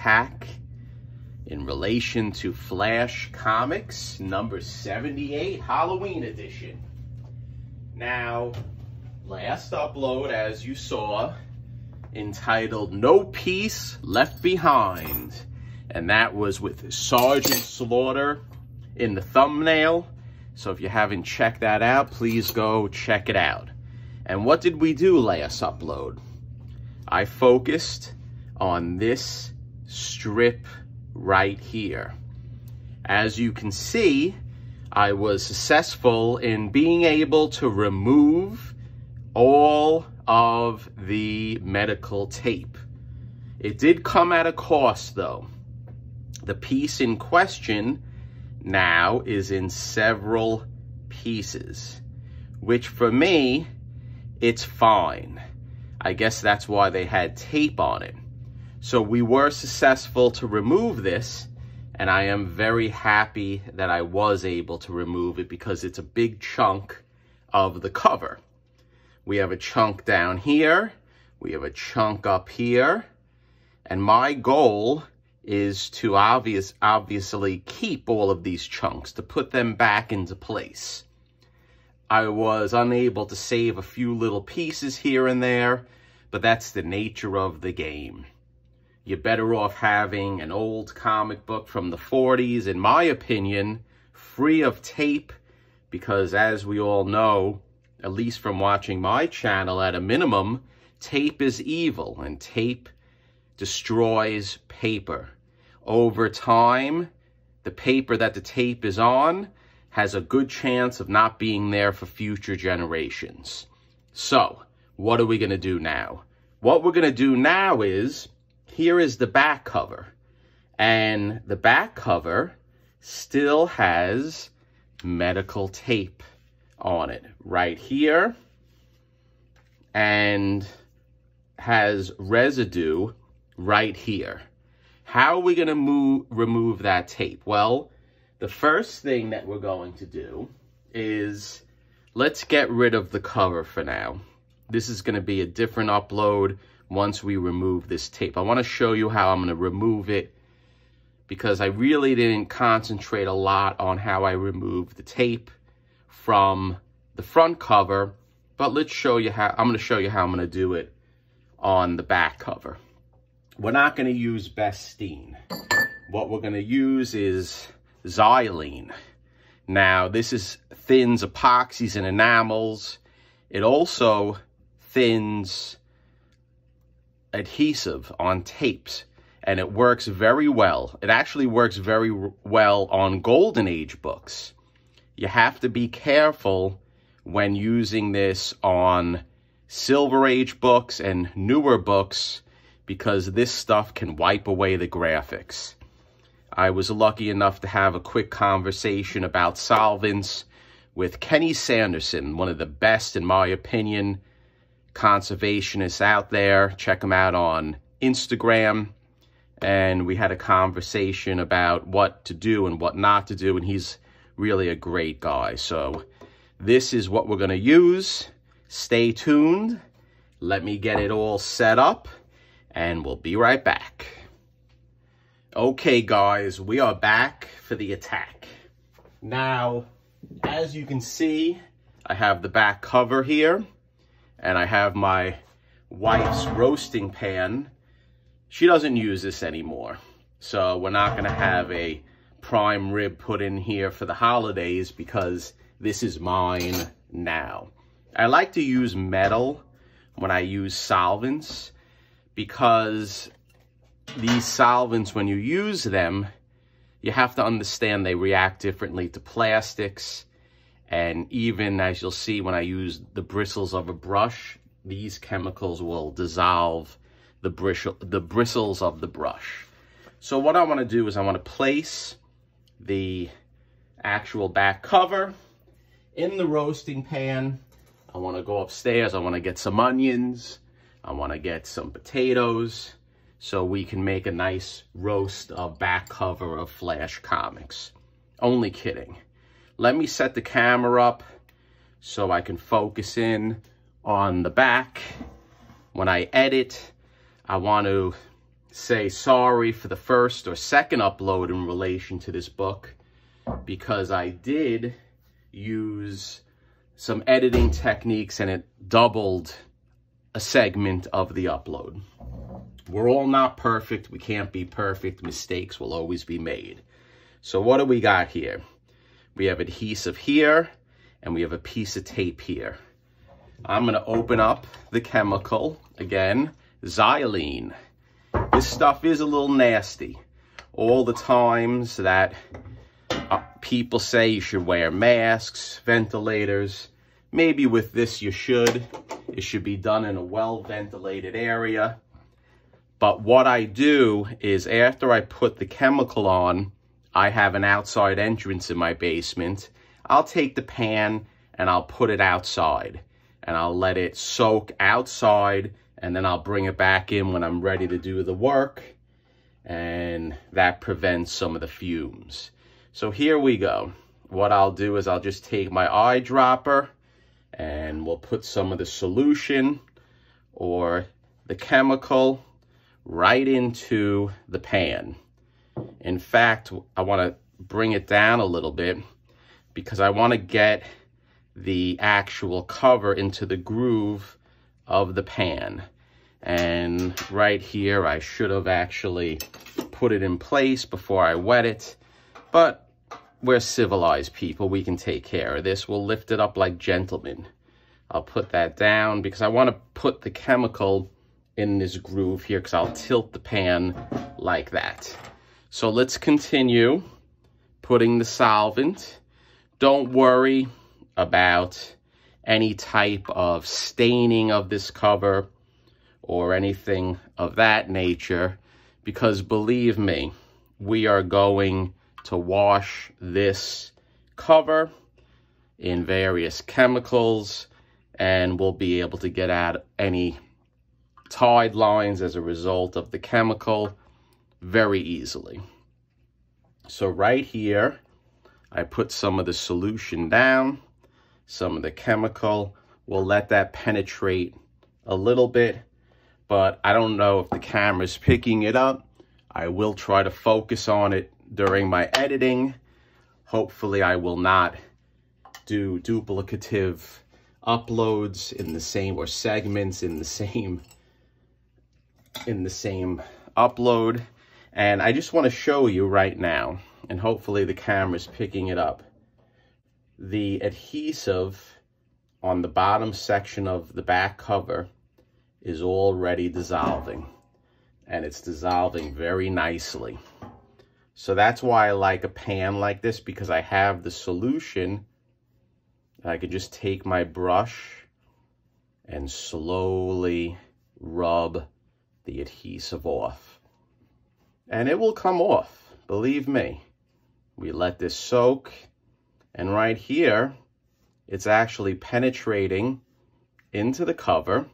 attack in relation to Flash Comics number 78, Halloween edition. Now, last upload, as you saw, entitled No Piece Left Behind. And that was with Sergeant Slaughter in the thumbnail. So if you haven't checked that out, please go check it out. And what did we do last upload? I focused on this strip right here. As you can see, I was successful in being able to remove all of the medical tape. It did come at a cost though. The piece in question now is in several pieces, which for me it's fine. I guess that's why they had tape on it. So we were successful to remove this, and I am very happy that I was able to remove it because it's a big chunk of the cover. We have a chunk down here, we have a chunk up here, and my goal is to obvious, obviously keep all of these chunks, to put them back into place. I was unable to save a few little pieces here and there, but that's the nature of the game. You're better off having an old comic book from the 40s, in my opinion, free of tape, because as we all know, at least from watching my channel at a minimum, tape is evil and tape destroys paper. Over time, the paper that the tape is on has a good chance of not being there for future generations. So, what are we going to do now? What we're going to do now is, here is the back cover. And the back cover still has medical tape on it right here and has residue right here. How are we going to move, remove that tape? Well, the first thing that we're going to do is let's get rid of the cover for now. This is going to be a different upload once we remove this tape. I want to show you how I'm going to remove it because I really didn't concentrate a lot on how I removed the tape from the front cover, but let's show you how, I'm going to show you how I'm going to do it on the back cover. We're not going to use Bestine. What we're going to use is xylene. Now, this is thins epoxies and enamels. It also thins adhesive on tapes, and it works very well. It actually works very well on Golden Age books. You have to be careful when using this on Silver Age books and newer books because this stuff can wipe away the graphics. I was lucky enough to have a quick conversation about solvents with Kenny Sanderson, one of the best, in my opinion, conservationists out there. Check him out on Instagram. And we had a conversation about what to do and what not to do. And he's really a great guy. So this is what we're going to use. Stay tuned. Let me get it all set up. And we'll be right back. Okay, guys, we are back for the attack. Now, as you can see, I have the back cover here, and I have my wife's roasting pan. She doesn't use this anymore, so we're not going to have a prime rib put in here for the holidays because this is mine now. I like to use metal when I use solvents because these solvents, when you use them, you have to understand they react differently to plastics. And even as you'll see when I use the bristles of a brush, these chemicals will dissolve the, bristle, the bristles of the brush. So what I want to do is I want to place the actual back cover in the roasting pan. I want to go upstairs. I want to get some onions. I want to get some potatoes so we can make a nice roast of back cover of Flash Comics. Only kidding. Let me set the camera up so I can focus in on the back when I edit, I want to say sorry for the first or second upload in relation to this book because I did use some editing techniques and it doubled a segment of the upload. We're all not perfect. We can't be perfect. Mistakes will always be made. So what do we got here? We have adhesive here and we have a piece of tape here. I'm going to open up the chemical again, xylene. This stuff is a little nasty. All the times that uh, people say you should wear masks, ventilators, maybe with this you should. It should be done in a well-ventilated area. But what I do is after I put the chemical on, I have an outside entrance in my basement. I'll take the pan and I'll put it outside and I'll let it soak outside and then I'll bring it back in when I'm ready to do the work and that prevents some of the fumes. So here we go. What I'll do is I'll just take my eyedropper and we'll put some of the solution or the chemical right into the pan. In fact, I want to bring it down a little bit because I want to get the actual cover into the groove of the pan. And right here, I should have actually put it in place before I wet it. But we're civilized people. We can take care of this. We'll lift it up like gentlemen. I'll put that down because I want to put the chemical in this groove here because I'll tilt the pan like that. So let's continue putting the solvent. Don't worry about any type of staining of this cover or anything of that nature because believe me, we are going to wash this cover in various chemicals and we'll be able to get out any tide lines as a result of the chemical very easily. So right here, I put some of the solution down some of the chemical. We'll let that penetrate a little bit, but I don't know if the camera's picking it up. I will try to focus on it during my editing. Hopefully I will not do duplicative uploads in the same or segments in the same in the same upload and I just want to show you right now and hopefully the camera's picking it up the adhesive on the bottom section of the back cover is already dissolving and it's dissolving very nicely. So that's why I like a pan like this because I have the solution. I can just take my brush and slowly rub the adhesive off. And it will come off, believe me. We let this soak and right here, it's actually penetrating into the cover.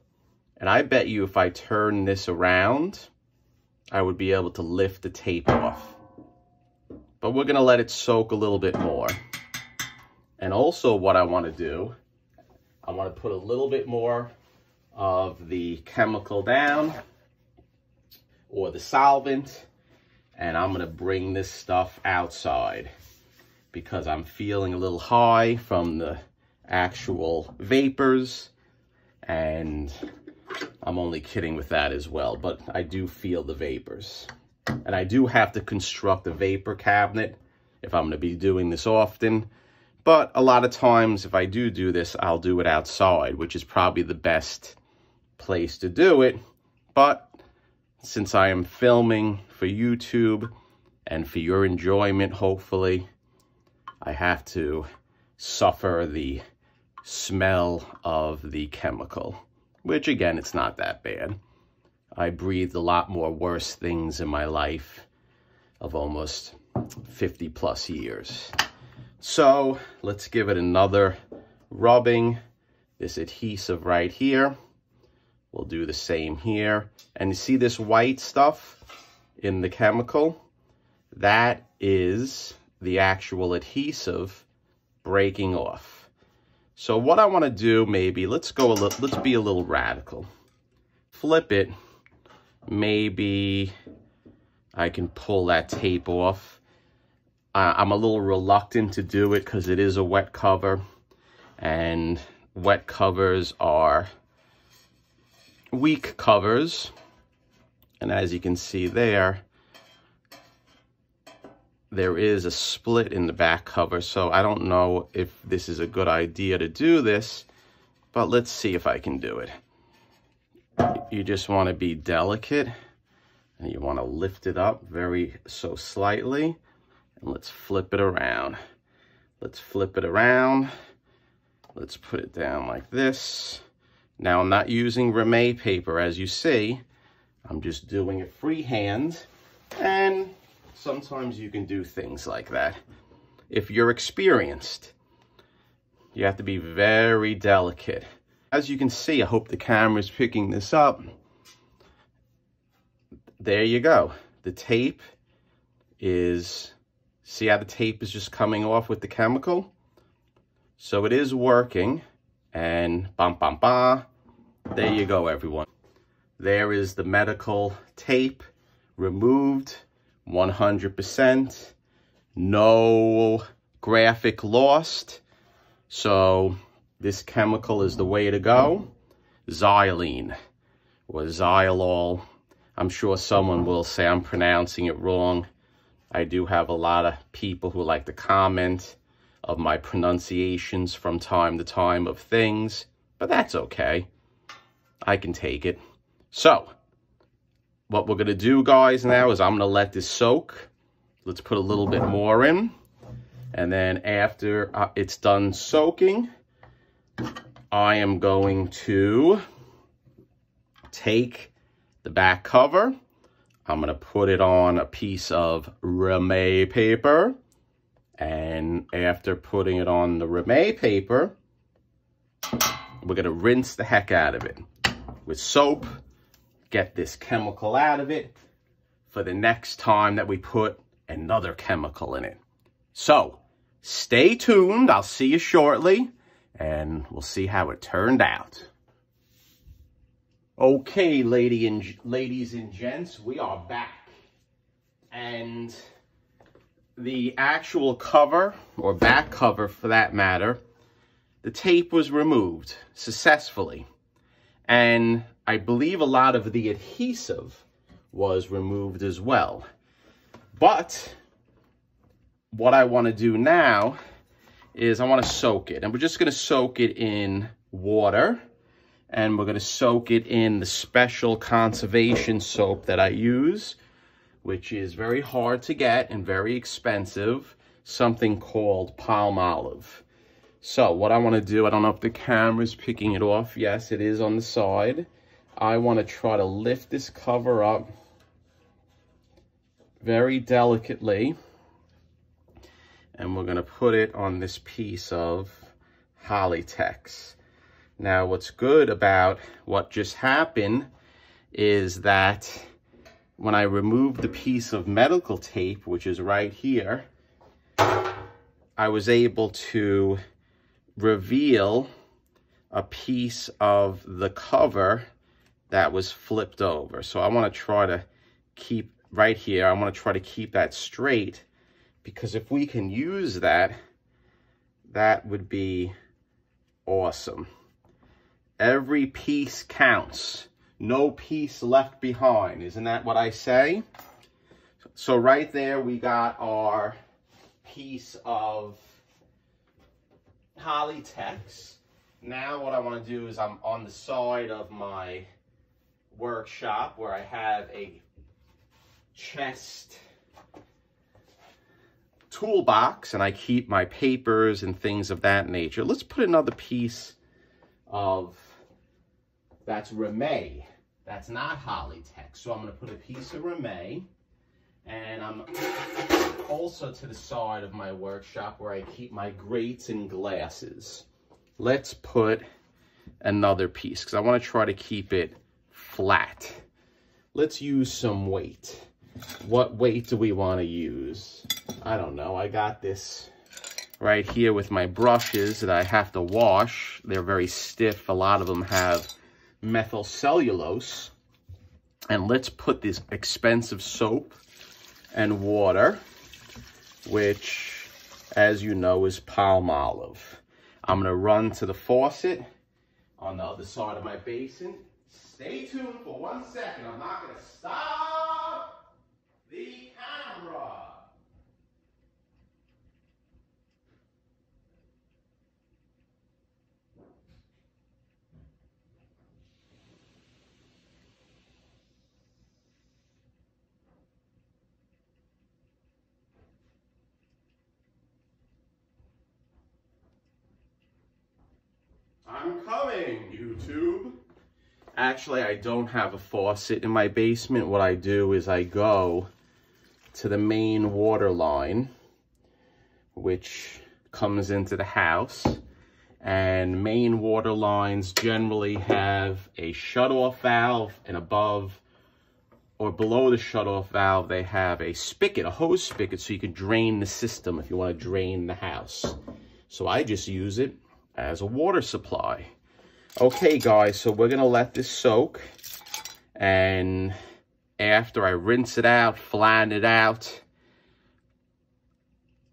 And I bet you if I turn this around, I would be able to lift the tape off. But we're to let it soak a little bit more. And also what I want to do, I want to put a little bit more of the chemical down or the solvent. And I'm going to bring this stuff outside because I'm feeling a little high from the actual vapors and I'm only kidding with that as well, but I do feel the vapors. And I do have to construct a vapor cabinet if I'm to be doing this often. But a lot of times, if I do do this, I'll do it outside, which is probably the best place to do it. But since I am filming for YouTube and for your enjoyment, hopefully, I have to suffer the smell of the chemical, which again, it's not that bad. I breathed a lot more worse things in my life of almost 50 plus years. So let's give it another rubbing. This adhesive right here. We'll do the same here. And you see this white stuff in the chemical? That is the actual adhesive breaking off. So what I want to do maybe, let's go a little, let's be a little radical. flip it, maybe I can pull that tape off. Uh, I'm a little reluctant to do it because it is a wet cover and wet covers are weak covers. And as you can see there, there is a split in the back cover. So I don't know if this is a good idea to do this, but let's see if I can do it. You just want to be delicate and you want to lift it up very so slightly and let's flip it around. Let's flip it around. Let's put it down like this. Now I'm not using Reemay paper as you see. I'm just doing it freehand and sometimes you can do things like that. If you're experienced, you have to be very delicate. As you can see, I hope the camera's picking this up. There you go. The tape is, see how the tape is just coming off with the chemical? So it is working and bam, bam, bam. There you go, everyone. There is the medical tape removed 100%. No graphic lost. So this chemical is the way to go. Xylene or xylol. I'm sure someone will say I'm pronouncing it wrong. I do have a lot of people who like to comment of my pronunciations from time to time of things, but that's okay. I can take it. So, what we're going to do, guys, now is I'm going to let this soak. Let's put a little bit more in. And then after uh, it's done soaking, I am going to take the back cover. I'm going to put it on a piece of Reemay paper. And after putting it on the Reemay paper, we're going to rinse the heck out of it with soap, get this chemical out of it for the next time that we put another chemical in it. So, stay tuned. I'll see you shortly, and we'll see how it turned out. Okay, lady and ladies and gents, we are back. And the actual cover, or back cover for that matter, the tape was removed successfully. And I believe a lot of the adhesive was removed as well. But what I want to do now is I want to soak it. And we're just going to soak it in water. And we're going to soak it in the special conservation soap that I use, which is very hard to get and very expensive, something called Palmolive. So what I want to do, I don't know if the camera's picking it off. Yes, it is on the side. I want to try to lift this cover up very delicately. And we're going to put it on this piece of Hollytex. Now, what's good about what just happened is that when I remove the piece of medical tape, which is right here, I was able to reveal a piece of the cover that was flipped over. So I want to try to keep right here, I want to try to keep that straight because if we can use that, that would be awesome. Every piece counts. No piece left behind. Isn't that what I say? So right there, we got our piece of Hollytex. Now what I want to do is I'm on the side of my workshop where I have a chest toolbox and I keep my papers and things of that nature. Let's put another piece of, that's Reemay. That's not Hollytex. So I'm going to put a piece of Reemay and I'm also to the side of my workshop where I keep my grates and glasses. Let's put another piece because I want to try to keep it flat. Let's use some weight. What weight do we want to use? I don't know. I got this right here with my brushes that I have to wash. They're very stiff. A lot of them have methyl cellulose. And let's put this expensive soap and water, which, as you know, is Palmolive. I'm going to run to the faucet on the other side of my basin. Stay tuned for one second. I'm not going to stop the camera. I'm coming, YouTube. Actually, I don't have a faucet in my basement. What I do is I go to the main water line, which comes into the house. And main water lines generally have a shut-off valve and above or below the shut-off valve, they have a spigot, a hose spigot, so you can drain the system if you want to drain the house. So I just use it as a water supply. Okay, guys, so we're going to let this soak. And after I rinse it out, flatten it out,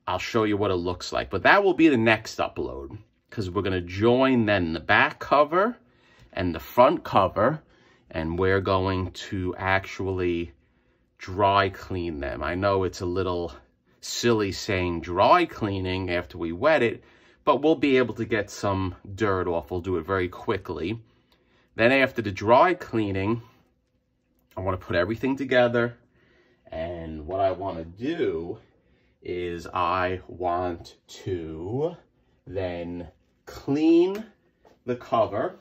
I'll show you what it looks like. But that will be the next upload because we're going to join then the back cover and the front cover and we're going to actually dry clean them. I know it's a little silly saying dry cleaning after we wet it, but we'll be able to get some dirt off. We'll do it very quickly. Then after the dry cleaning, I want to put everything together. And what I want to do is I want to then clean the cover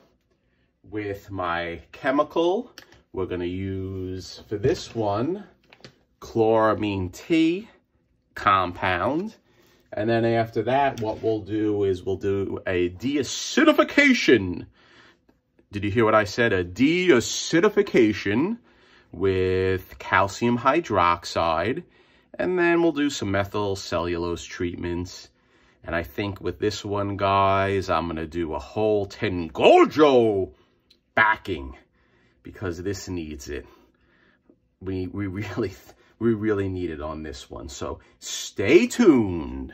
with my chemical. We're going to use, for this one, chloramine T compound. And then after that, what we'll do is we'll do a deacidification. Did you hear what I said? A deacidification with calcium hydroxide. And then we'll do some methyl cellulose treatments. And I think with this one, guys, I'm going to do a whole Tengujo backing because this needs it. We, we really we really need it on this one. So stay tuned.